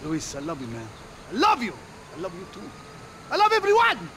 Luis, I love you, man. I love you. I love you too. I love everyone.